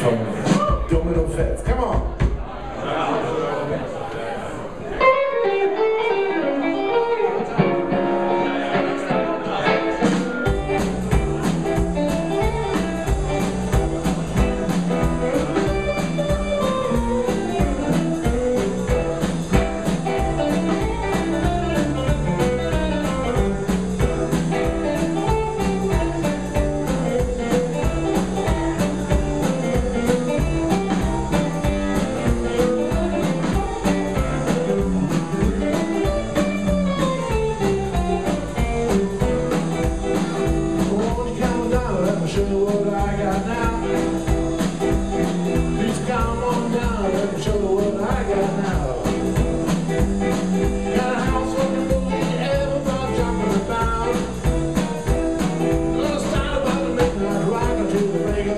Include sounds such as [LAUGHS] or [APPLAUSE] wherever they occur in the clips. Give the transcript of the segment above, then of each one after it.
Domino Fest.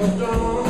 Don't.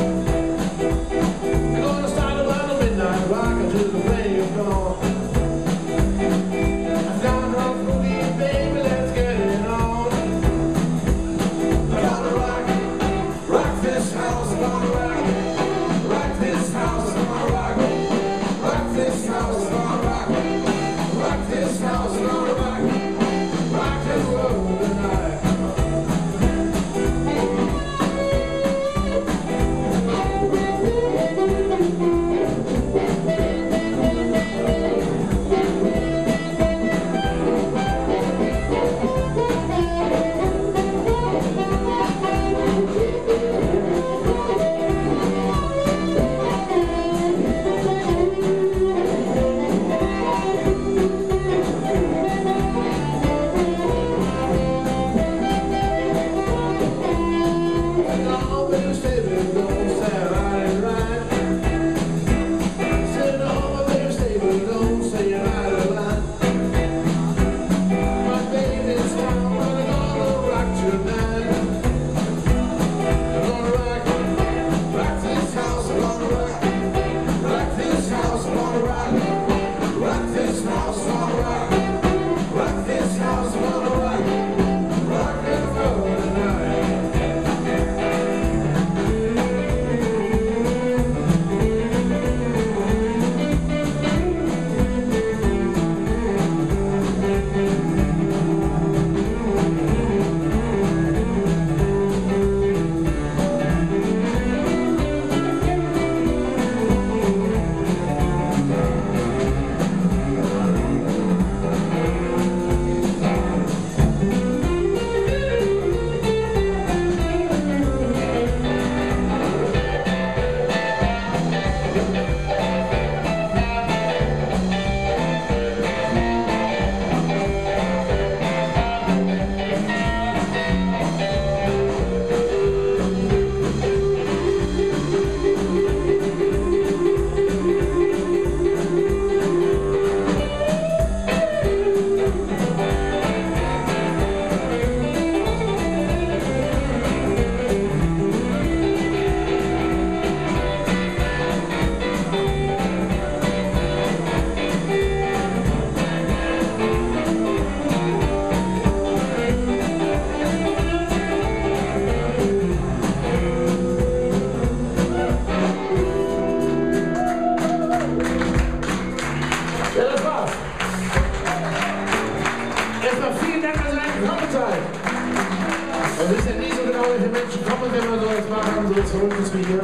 Menschen kommen, wenn man sowas machen, so zurück ist wie hier.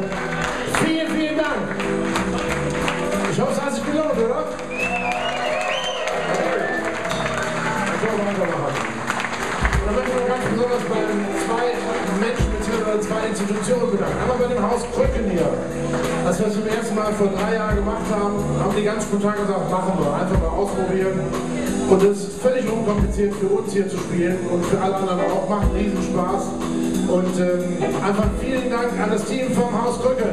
Vielen, vielen Dank. Ich hoffe, es hat sich gelohnt, oder? Dann möchte ich ganz besonders bei zwei Menschen bzw. zwei Institutionen bedanken. Einmal bei dem Haus Krücken hier. Als wir es zum ersten Mal vor drei Jahren gemacht haben, haben die ganz spontan gesagt, machen wir, einfach mal ausprobieren. Und es ist völlig unkompliziert für uns hier zu spielen und für alle anderen auch. Macht riesen Spaß. Und ähm, einfach vielen Dank an das Team vom Haus Krücken.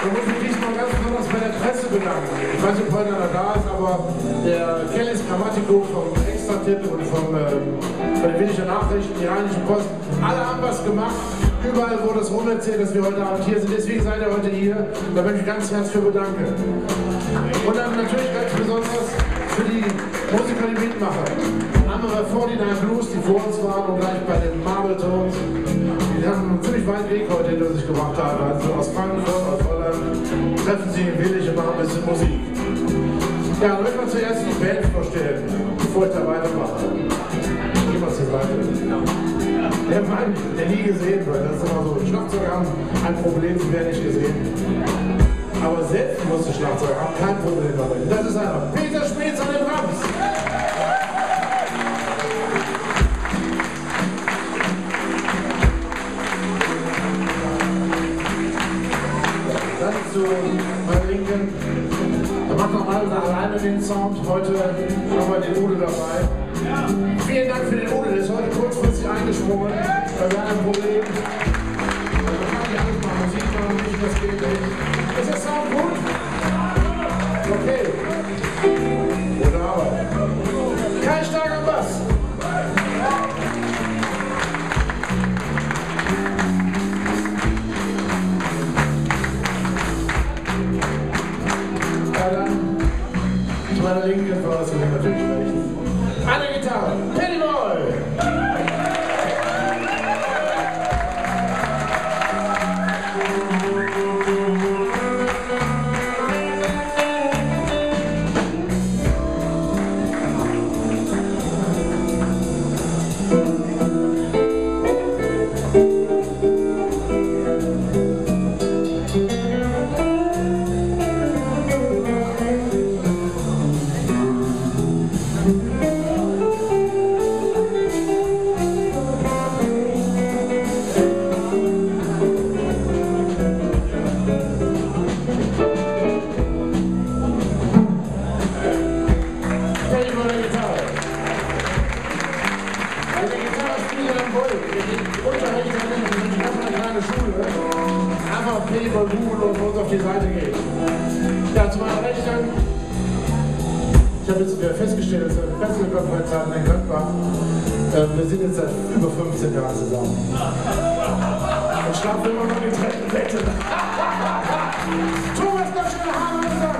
Da muss ich diesmal ganz besonders bei der Presse bedanken. Ich weiß nicht, ob heute einer da ist, aber der Kellis Grammatico vom Extra-Tipp und vom, den Williger Nachrichten, die Rheinische Post, alle haben was gemacht. Überall wurde es rumerzählt, dass wir heute Abend hier sind. Deswegen seid ihr heute hier. Da möchte ich ganz herzlich für bedanken. Und dann natürlich ganz besonders für die Musiker, die mitmachen bei 49 Blues, die vor uns waren und gleich bei den Marbletones. Die haben einen ziemlich weiten Weg heute hinter sich gemacht haben. Also aus Frankfurt, aus Holland treffen sie in Willig und machen ein bisschen Musik. Ja, dann möchte man zuerst die Band vorstellen, bevor ich da weitermache. Ich Geh mal zur Seite. Der Mann, der nie gesehen wird, das ist immer so. Schlagzeug haben ein Problem, sie werden nicht gesehen. Aber selbst musste Schlagzeug haben kein Problem damit. Das ist einer. Peter Spitz an den Rams. Zu meiner Linken. Er macht mal alleine den Sound. Heute haben wir den Ude dabei. Vielen Dank für den Ude. Der ist heute kurzfristig eingesprungen. Weil wir ein Problem. Man kann nicht alles. Musik machen, das geht nicht. Ist der Sound gut? Okay. Gute Arbeit. Kein starker Bass. Geht Unterricht an den, wir sind eine kleine Schule, einfach Boy googeln und uns auf die Seite gehen. Ja, zu meiner Rechten, ich habe jetzt festgestellt, dass eine Pressekonferenz hatten in Göttbach. Äh, wir sind jetzt seit über 15 Jahren zusammen. Und schlafen immer noch getrennten Betten. [LAUGHS] Thomas, ganz schön Hammer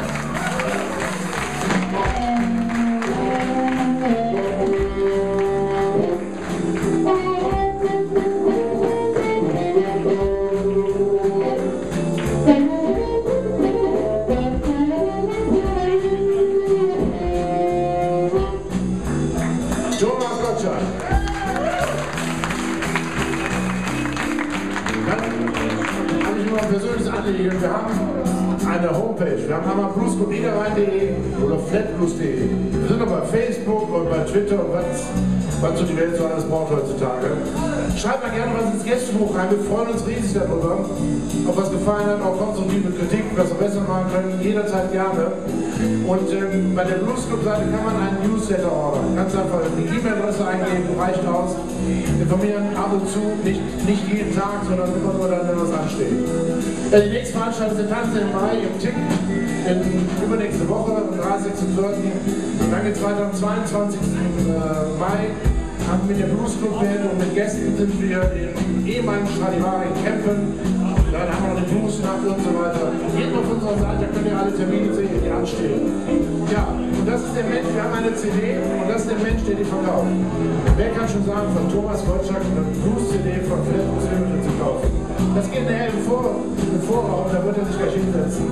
bei Facebook und bei Twitter und was, was so die Welt so alles braucht heutzutage. Schreibt mal gerne was ins Gästebuch rein. Wir freuen uns riesig darüber. Ob was gefallen hat, auch konstruktive Kritik, was wir besser machen können, jederzeit gerne. Und ähm, bei der Blues Club Seite kann man einen Newsletter ordern. Ganz einfach die E-Mail-Adresse eingeben, reicht aus. Informieren ab und zu, nicht, nicht jeden Tag, sondern immer nur dann, wenn was ansteht. Ja, die nächste Veranstaltung ist der Tanz im Mai im Tick. In, übernächste Woche, am 30.04. Dann geht es weiter am 22. Mai. Haben mit der Blues Club und mit Gästen sind wir im ehemaligen Stradivari in Dann haben wir noch die Bluesnacht und so weiter. Geht auf unserer Seite, könnt ihr alle Termine sehen, die anstehen. Ja, und das ist der Mensch, wir haben eine CD und das ist der Mensch, der die verkauft. Wer kann schon sagen, von Thomas Gottschalk eine Blues-CD von Flatbush Limited zu kaufen? Das geht nachher im, Vor im Vorraum, da wird er sich gleich hinsetzen.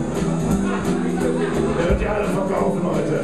Der wird die alle verkaufen heute.